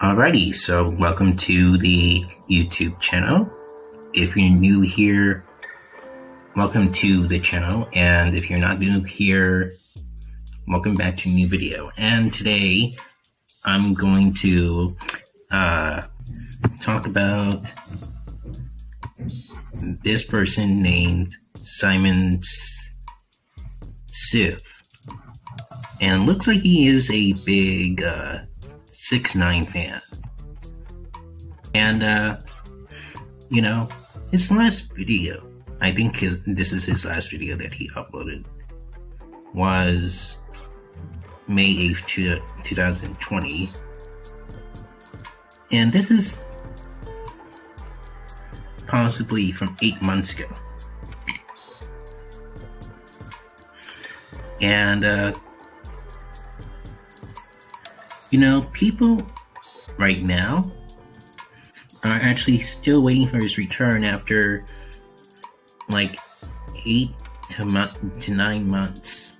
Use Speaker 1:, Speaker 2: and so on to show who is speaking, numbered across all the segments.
Speaker 1: Alrighty, so welcome to the YouTube channel. If you're new here, welcome to the channel. And if you're not new here, welcome back to a new video. And today, I'm going to uh, talk about this person named Simon Cev. And looks like he is a big uh, six nine fan. And uh, you know, his last video, I think his this is his last video that he uploaded, was May 8th, 2020. And this is possibly from eight months ago. And uh, you know, people right now are actually still waiting for his return after like eight to, mo- to nine months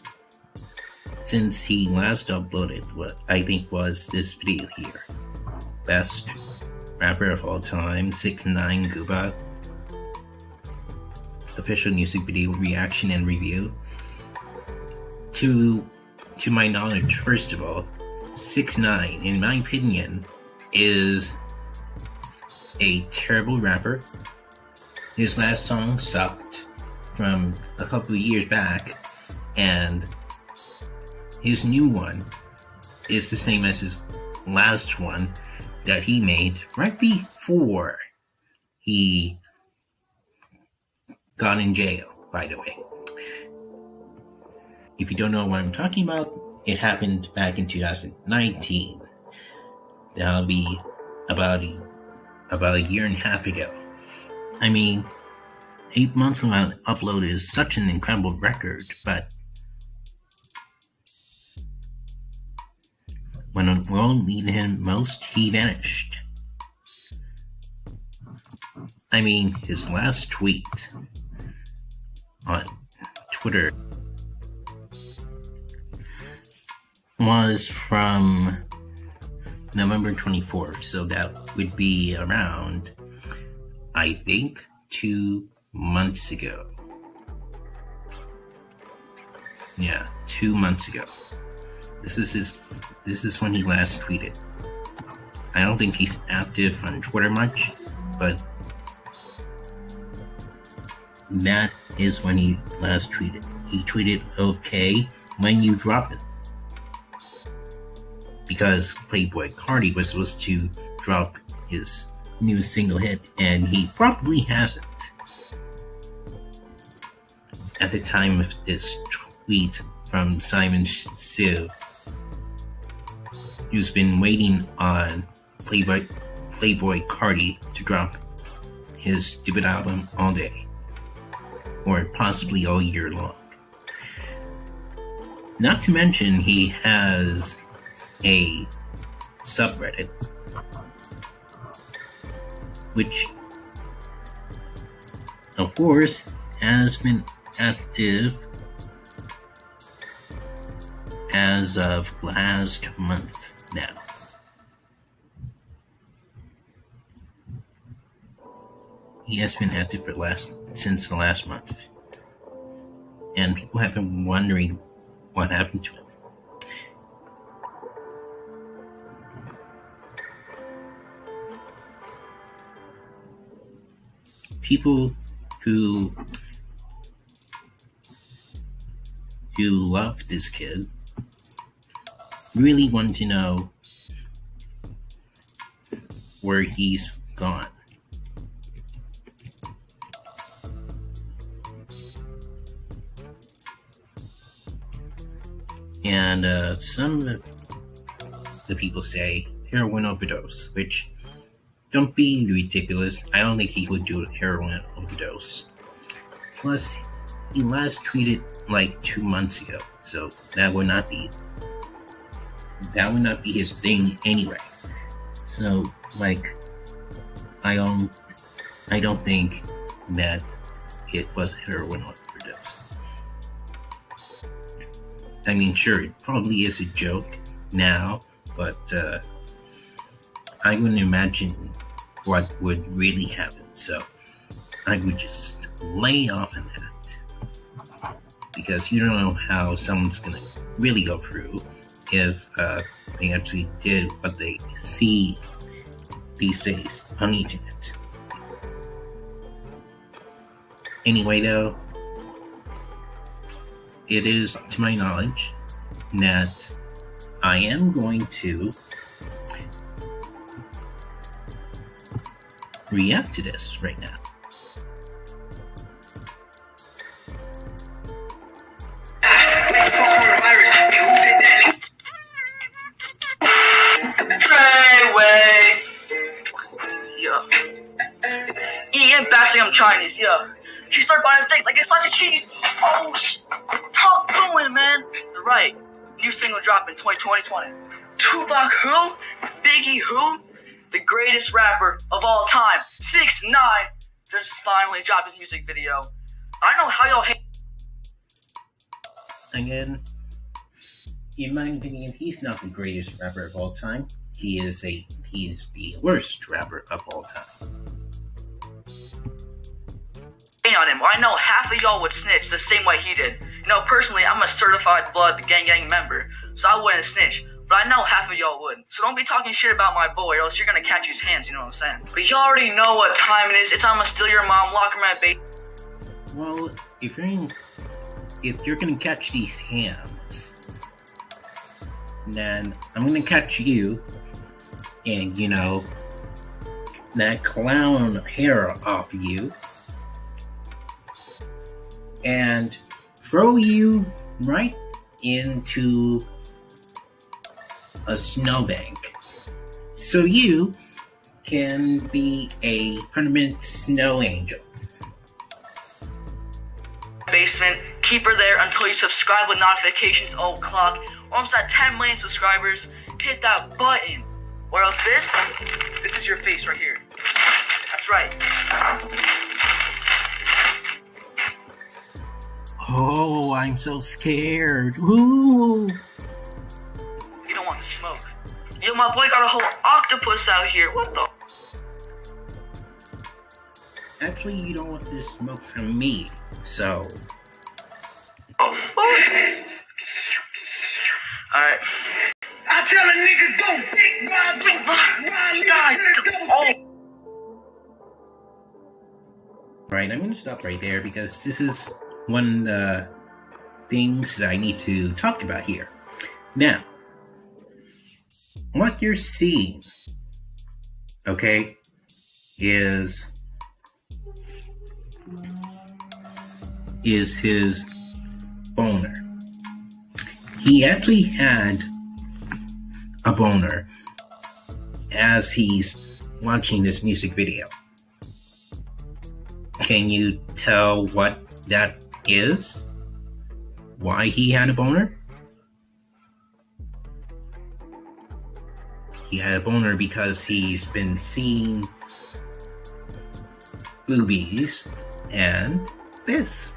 Speaker 1: since he last uploaded what I think was this video here. Best rapper of all time, 6 9 Gooba. Official music video reaction and review. To to my knowledge, first of all, Six Nine, in my opinion, is a terrible rapper. His last song sucked from a couple of years back, and his new one is the same as his last one that he made right before he got in jail, by the way. If you don't know what I'm talking about, it happened back in 2019. That'll be about a, about a year and a half ago. I mean, eight months of without upload is such an incredible record, but when the world needed him most, he vanished. I mean, his last tweet on Twitter was from November 24th, so that would be around, I think, two months ago. Yeah, two months ago. This is his. This is when he last tweeted. I don't think he's active on Twitter much, but that is when he last tweeted. He tweeted, "Okay, when you drop it." Because Playboi Carti was supposed to drop his new single hit, and he probably hasn't. At the time of this tweet from Simon Cev, who's been waiting on Playboy, Playboi Carti to drop his stupid album all day, or possibly all year long. Not to mention, he has a subreddit which of course has been active as of last month now. He has been active for last since the last month. And people have been wondering what happened to him. People who who love this kid really want to know where he's gone. And uh, some of the people say heroin overdose, which don't be ridiculous. I don't think he would do a heroin overdose. Plus, he last tweeted like two months ago, so that would not be that would not be his thing anyway. So, like, I don't, I don't think that it was heroin overdose. I mean, sure, it probably is a joke now, but uh, I wouldn't imagine what would really happen. So I would just lay off on that because you don't know how someone's gonna really go through if uh, they actually did what they see these days on the internet. Anyway, though, it is to my knowledge that I am going to react to this right now.
Speaker 2: Bassing, I'm Chinese, yeah. She started buying a thing like a slice of cheese. Oh, top going, man. Right. New single drop in 2020. Tupac who? Biggie who? The greatest rapper of all time. 6 9 just finally dropped his music video. I know how y'all hate.
Speaker 1: Again, in my opinion, he's not the greatest rapper of all time. He is a he is the worst rapper of all time.
Speaker 2: on him. I know half of y'all would snitch the same way he did. You know, personally, I'm a certified blood gang gang member, so I wouldn't snitch. But I know half of y'all would. So don't be talking shit about my boy, or else you're gonna catch his hands, you know what I'm saying? But y'all already know what time it is. It's I'ma steal your mom, lock her my base.
Speaker 1: Well, if you're in, if you're gonna catch these hands, then I'm gonna catch you, and you know that clown hair off you, and throw you right into a snowbank, so you can be a permanent snow angel.
Speaker 2: basement. Keep her there until you subscribe with notifications oh clock. Almost at 10 million subscribers. Hit that button. Or else this, this is your face right here. That's right.
Speaker 1: Oh, I'm so scared. Ooh.
Speaker 2: Yo, my boy got a whole octopus out here. What the?
Speaker 1: Actually, you don't want this smoke from me, so
Speaker 2: Oh, fuck. Alright.
Speaker 3: I tell a nigga go big ride, big ride, ride,
Speaker 2: God,
Speaker 3: double
Speaker 2: oh.
Speaker 1: right. I'm going to stop right there because this is one of the things that I need to talk about here. Now, what you're seeing, okay, is is his boner. He actually had a boner as he's watching this music video. Can you tell what that is? Why he had a boner? He had a boner because he's been seeing boobies and this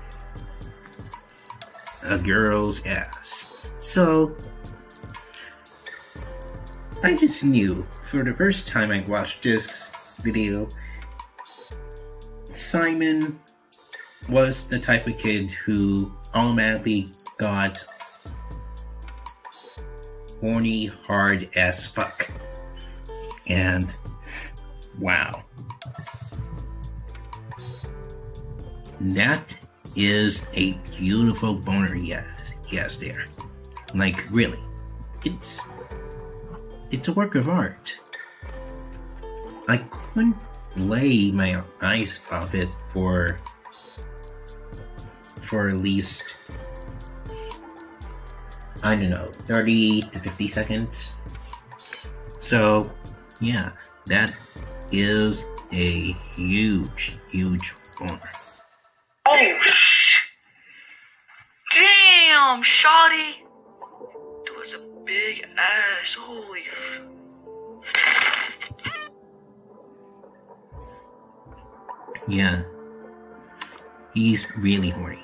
Speaker 1: a girl's ass. So I just knew for the first time I watched this video, Simon was the type of kid who automatically got horny hard as fuck. And wow. That is a beautiful boner yes yes there. Like really. It's it's a work of art. I couldn't lay my eyes off it for for at least I don't know, 30 to 50 seconds. So, yeah, that is a huge, huge boner.
Speaker 2: Oh, sh- Damn, Shotty. That was a big ass. Holy. F-
Speaker 1: Yeah. He's really horny.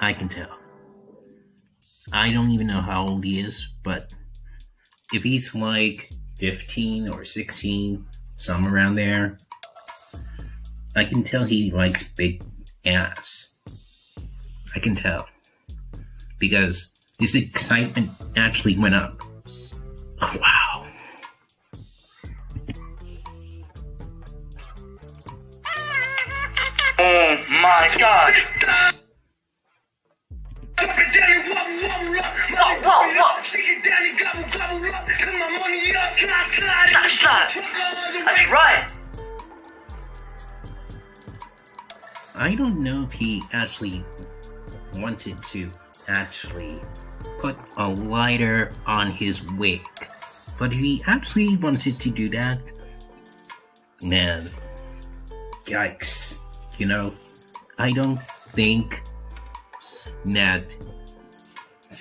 Speaker 1: I can tell. I don't even know how old he is, but if he's like 15 or 16, some around there, I can tell he likes big ass. I can tell. Because his excitement actually went up. Oh, wow.
Speaker 2: Oh my god. Whoa, whoa,
Speaker 3: it down and gobble, gobble up. My money up, slide, slide.
Speaker 2: Slide, slide. That's right.
Speaker 1: I don't know if he actually wanted to actually put a lighter on his wig. But if he actually wanted to do that, man, yikes. You know, I don't think that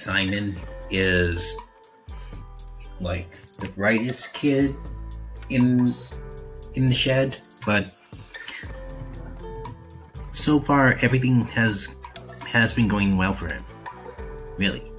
Speaker 1: Simon is like the brightest kid in in the shed, but so far everything has has been going well for him. Really.